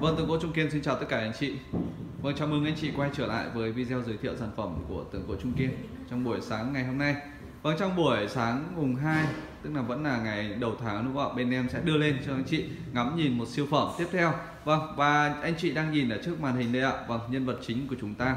Vâng, Tường Gỗ Trung Kiên xin chào tất cả anh chị. Vâng, chào mừng anh chị quay trở lại với video giới thiệu sản phẩm của Tường Gỗ Trung Kiên trong buổi sáng ngày hôm nay. Vâng, trong buổi sáng mùng 2, tức là vẫn là ngày đầu tháng đúng không ạ? Bên em sẽ đưa lên cho anh chị ngắm nhìn một siêu phẩm tiếp theo. Vâng, và anh chị đang nhìn ở trước màn hình đây ạ. Vâng, nhân vật chính của chúng ta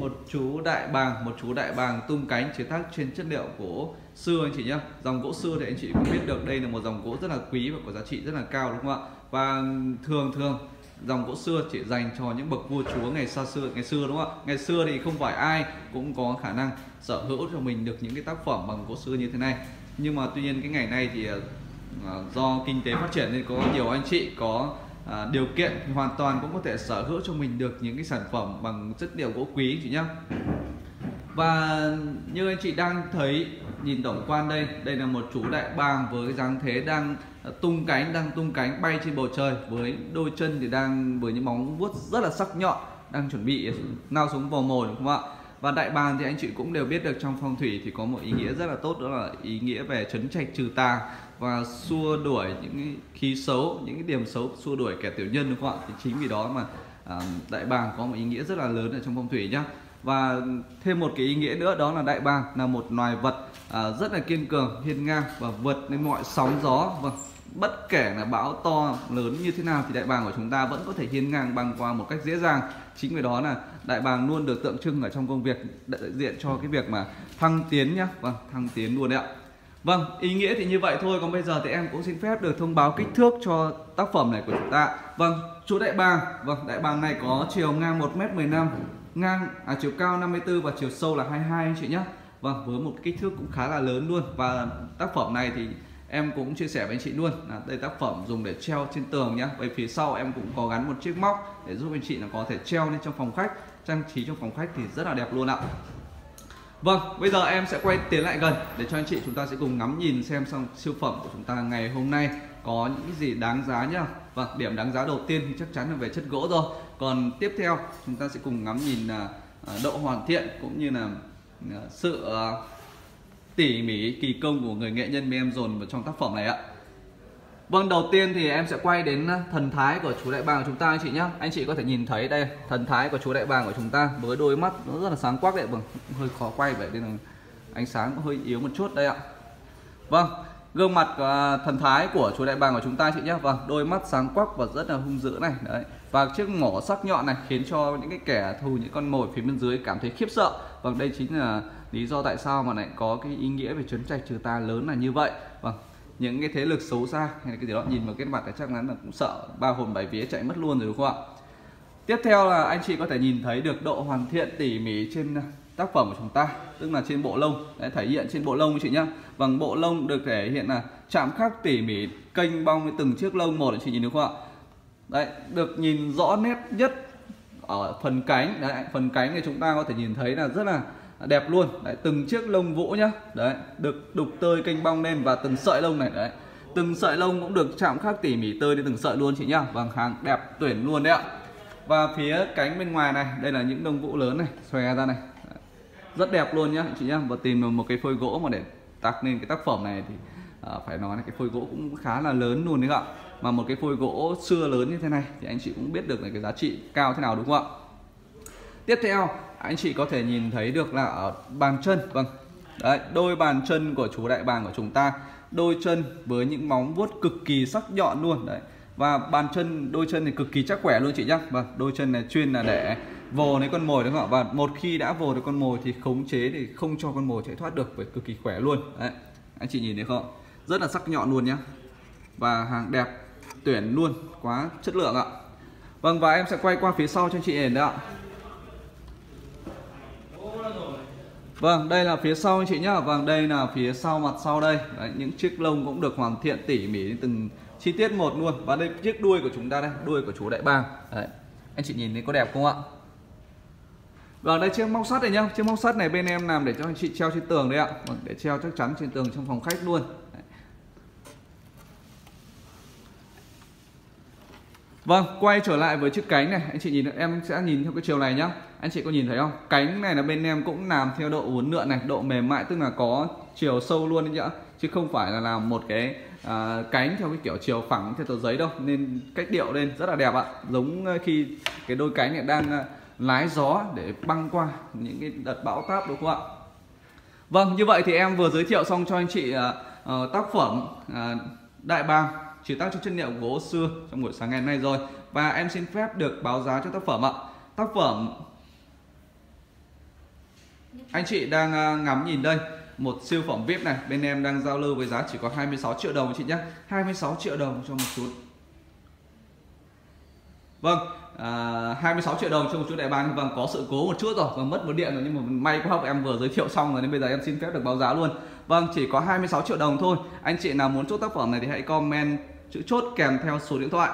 một chú đại bàng, một chú đại bàng tung cánh chế tác trên chất liệu gỗ xưa anh chị nhé. Dòng gỗ xưa thì anh chị cũng biết được đây là một dòng gỗ rất là quý và có giá trị rất là cao đúng không ạ? Và thường thường dòng gỗ xưa chỉ dành cho những bậc vua chúa ngày xa xưa, ngày xưa, đúng không ạ? Ngày xưa thì không phải ai cũng có khả năng sở hữu cho mình được những cái tác phẩm bằng gỗ xưa như thế này. Nhưng mà tuy nhiên cái ngày nay thì à, à, do kinh tế phát triển nên có nhiều anh chị có à, điều kiện thì hoàn toàn cũng có thể sở hữu cho mình được những cái sản phẩm bằng chất liệu gỗ quý, chị nhá. Và như anh chị đang thấy, nhìn tổng quan đây đây là một chú đại bàng với dáng thế đang tung cánh đang tung cánh bay trên bầu trời. Với đôi chân thì đang với những móng vuốt rất là sắc nhọn đang chuẩn bị nao xuống vò mồi đúng không ạ? Và đại bàng thì anh chị cũng đều biết được trong phong thủy thì có một ý nghĩa rất là tốt đó là ý nghĩa về chấn trạch trừ tà và xua đuổi những khí xấu những cái điểm xấu xua đuổi kẻ tiểu nhân đúng không ạ? Thì chính vì đó mà à, đại bàng có một ý nghĩa rất là lớn ở trong phong thủy nhá. Và thêm một cái ý nghĩa nữa đó là đại bàng là một loài vật à, rất là kiên cường hiên ngang và vượt lên mọi sóng gió. Vâng bất kể là bão to lớn như thế nào thì đại bàng của chúng ta vẫn có thể hiên ngang băng qua một cách dễ dàng. Chính vì đó là đại bàng luôn được tượng trưng ở trong công việc đại diện cho cái việc mà thăng tiến nhá. Vâng thăng tiến luôn đấy ạ. Vâng ý nghĩa thì như vậy thôi. Còn bây giờ thì em cũng xin phép được thông báo kích thước cho tác phẩm này của chúng ta. Vâng chú đại bàng. Vâng đại bàng này có chiều ngang 1m15 ngang à, chiều cao 54 và chiều sâu là 22 anh chị nhé Vâng với một kích thước cũng khá là lớn luôn. Và tác phẩm này thì em cũng chia sẻ với anh chị luôn à, là đây tác phẩm dùng để treo trên tường nhá Về phía sau em cũng có gắn một chiếc móc để giúp anh chị là có thể treo lên trong phòng khách trang trí trong phòng khách thì rất là đẹp luôn ạ Vâng, bây giờ em sẽ quay tiến lại gần để cho anh chị chúng ta sẽ cùng ngắm nhìn xem xong siêu phẩm của chúng ta ngày hôm nay có những gì đáng giá nhá. Vâng, điểm đáng giá đầu tiên thì chắc chắn là về chất gỗ rồi. Còn tiếp theo chúng ta sẽ cùng ngắm nhìn à, là độ hoàn thiện cũng như là à, sự tỉ mỉ kỳ công của người nghệ nhân em dồn vào trong tác phẩm này ạ. Vâng, đầu tiên thì em sẽ quay đến à, thần thái của chú đại bàng của chúng ta anh chị nhé Anh chị có thể nhìn thấy đây, thần thái của chú đại bàng của chúng ta với đôi mắt nó rất là sáng quắc đấy, vâng, hơi khó quay vậy nên là ánh sáng hơi yếu một chút đây ạ. Vâng, gương mặt uh, thần thái của chú đại bàng của chúng ta chị nhé Vâng, đôi mắt sáng quắc và rất là hung dữ này. Đấy và chiếc mỏ sắc nhọn này khiến cho những cái kẻ thù những con mồi phía bên dưới cảm thấy khiếp sợ. Vâng đây chính là lý do tại sao mà lại có cái ý nghĩa về trấn trạch trừ tà lớn là như vậy? Vâng những cái thế lực xấu xa hay là cái gì đó nhìn vào cái mặt này chắc chắn là cũng sợ ba hồn bảy vía chạy mất luôn rồi đúng không ạ? Tiếp theo là anh chị có thể nhìn thấy được độ hoàn thiện tỉ mỉ trên tác phẩm của chúng ta tức là trên bộ lông. Đấy, thể hiện trên bộ lông chị nhá. Bằng bộ lông được thể hiện là chạm khắc tỉ mỉ kênh bong với từng chiếc lông một chị nhìn được không ạ? Đấy được nhìn rõ nét nhất ở phần cánh. Đấy phần cánh thì chúng ta có thể nhìn thấy là rất là đẹp luôn. Đấy từng chiếc lông vũ nhá. Đấy được đục tơi canh bong lên và từng sợi lông này. Đấy từng sợi lông cũng được chạm khắc tỉ mỉ tơi đến từng sợi luôn chị nhá. Vâng hàng đẹp tuyển luôn đấy ạ. Và phía cánh bên ngoài này đây là những lông vũ lớn này xòe ra này. Rất đẹp luôn nhá chị nhá. Và tìm được một cái phôi gỗ mà để tạc nên cái tác phẩm này thì à, phải nói là cái phôi gỗ cũng khá là lớn luôn đấy ạ. Mà một cái phôi gỗ xưa lớn như thế này thì anh chị cũng biết được là cái giá trị cao thế nào đúng không ạ? Tiếp theo anh chị có thể nhìn thấy được là ở bàn chân vâng. Đấy, đôi bàn chân của chú đại bàng của chúng ta, đôi chân với những móng vuốt cực kỳ sắc nhọn luôn, đấy. Và bàn chân, đôi chân thì cực kỳ chắc khỏe luôn chị nhá. Vâng đôi chân này chuyên là để vồ lấy con mồi, đúng không ạ? Và một khi đã vồ được con mồi thì khống chế thì không cho con mồi chạy thoát được phải cực kỳ khỏe luôn. Đấy, anh chị nhìn thấy không? Rất là sắc nhọn luôn nhá. Và hàng đẹp, tuyển luôn, quá chất lượng ạ. Vâng và em sẽ quay qua phía sau cho anh chị nhìn đấy ạ. Vâng, đây là phía sau anh chị nhá. Vâng, đây là phía sau mặt sau đây. Đấy, những chiếc lông cũng được hoàn thiện tỉ mỉ từng chi tiết một luôn. Và đây chiếc đuôi của chúng ta đây, đuôi của chú đại bàng. Đấy. Anh chị nhìn thấy có đẹp không ạ? Vâng, đây chiếc móc sắt này nhá. Chiếc móc sắt này bên em làm để cho anh chị treo trên tường đấy ạ. Vâng, để treo chắc chắn trên tường trong phòng khách luôn. Vâng, quay trở lại với chiếc cánh này, anh chị nhìn em sẽ nhìn theo cái chiều này nhá. Anh chị có nhìn thấy không? Cánh này là bên em cũng làm theo độ uốn lượn này, độ mềm mại tức là có chiều sâu luôn đấy nhá. Chứ không phải là làm một cái à, cánh theo cái kiểu chiều phẳng theo tờ giấy đâu nên cách điệu lên rất là đẹp ạ giống ờ, khi cái đôi cánh này đang ờ, lái gió để băng qua những cái đợt bão táp đúng không ạ vâng như vậy thì em vừa giới thiệu xong cho anh chị uh, tác phẩm uh, đại bàng chỉ tác cho chất liệu gỗ xưa trong buổi sáng ngày hôm nay rồi. Và em xin phép được báo giá cho tác phẩm ạ. Tác phẩm anh chị đang à, ngắm nhìn đây. Một siêu phẩm VIP này. Bên em đang giao lưu với giá chỉ có 26 triệu đồng chị nhé. 26 triệu đồng cho một chút Vâng à, 26 triệu đồng cho một chút đại bàng. Vâng có sự cố một chút rồi. Và mất một điện rồi nhưng mà may quá em vừa giới thiệu xong rồi nên bây giờ em xin phép được báo giá luôn. Vâng chỉ có 26 triệu đồng thôi. Anh chị nào muốn chốt tác phẩm này thì hãy comment chữ chốt kèm theo số điện thoại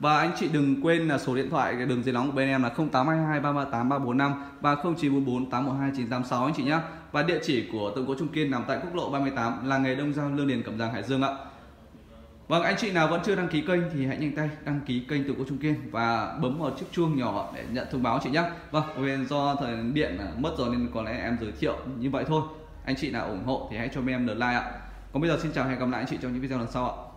và anh chị đừng quên là số điện thoại cái đường dây nóng của bên em là 0822 338 345 và 0944 812 986 anh chị nhé. Và địa chỉ của tổng gỗ Trung Kiên nằm tại quốc lộ 38 là nghề Đông Giao Lương Điền Cẩm Giang Hải Dương ạ. Vâng, anh chị nào vẫn chưa đăng ký kênh thì hãy nhanh tay đăng ký kênh tự gỗ Trung Kiên và bấm vào chiếc chuông nhỏ để nhận thông báo chị nhé. Vâng, vì do thời điện mất rồi nên có lẽ em giới thiệu như vậy thôi. Anh chị nào ủng hộ thì hãy cho em lượt like ạ. Còn bây giờ xin chào và hẹn gặp lại anh chị trong những video lần sau ạ.